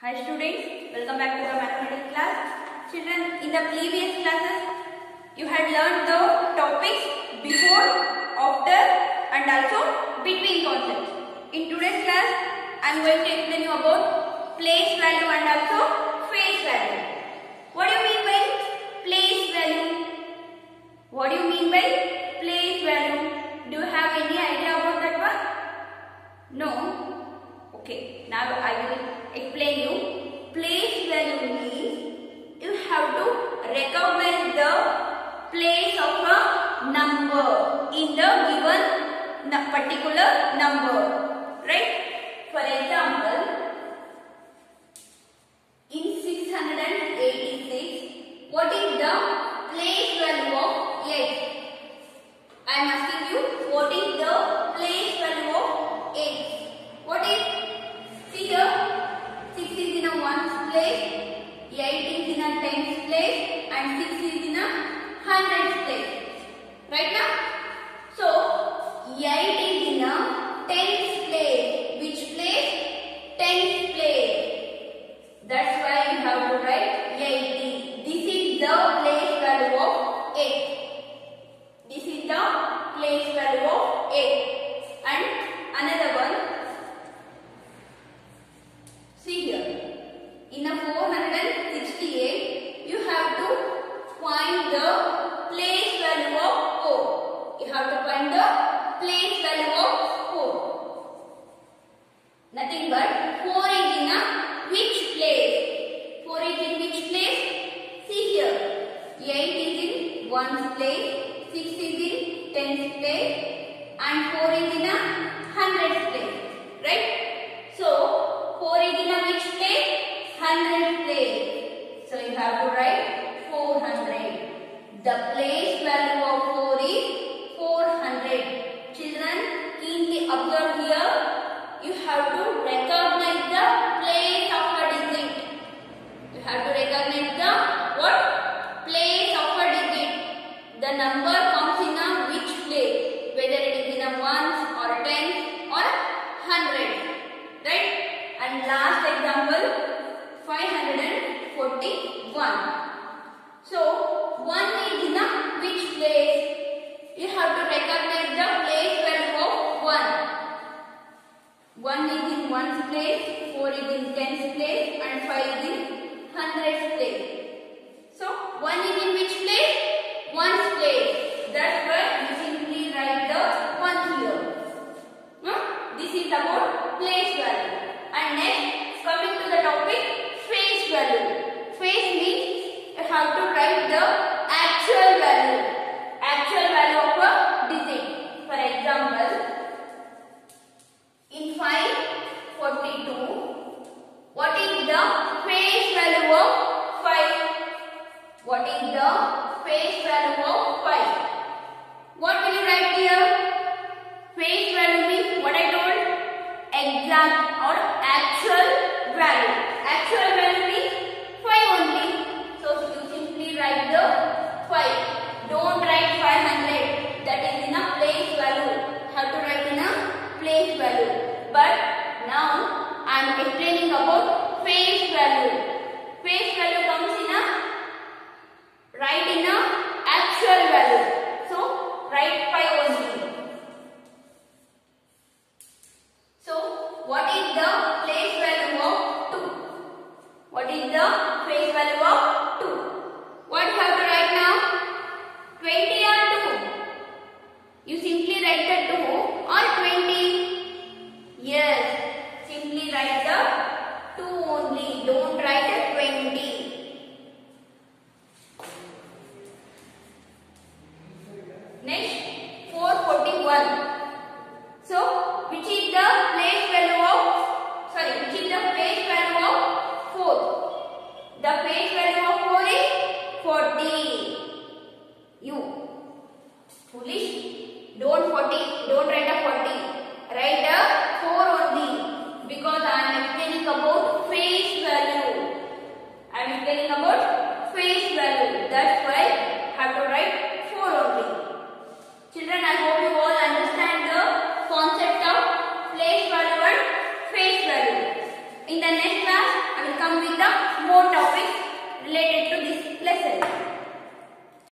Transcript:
Hi students, welcome back to the mathematics class. Children, in the previous classes, you had learned the topics before, after and also between concepts. In today's class, I am going to explain you about place value and also face value. What do you mean? Now I will explain you. Place value means you have to recognize the place of a number in the given particular number. Right? For example, place, 8 is in a 10th place and 6 is in a 100th place. 1's place, 6 is in 10's place and 4 is in a 100's place. Right? So, 4 is in a which place? 100's place. So, you have to write 400. The 1. So 1 is in the which place? You have to recognize the place where you 1. 1 is in 1's place, 4 is in 10's place and 5 is in 100's place. So 1 is in which the or 20? Yes. Simply write the 2 only. Don't write 20. Next, 441. So, which is the place value of, sorry, which is the place value of 4? The place value of 4 is 40. You. Foolish. Don't 40. Don't write a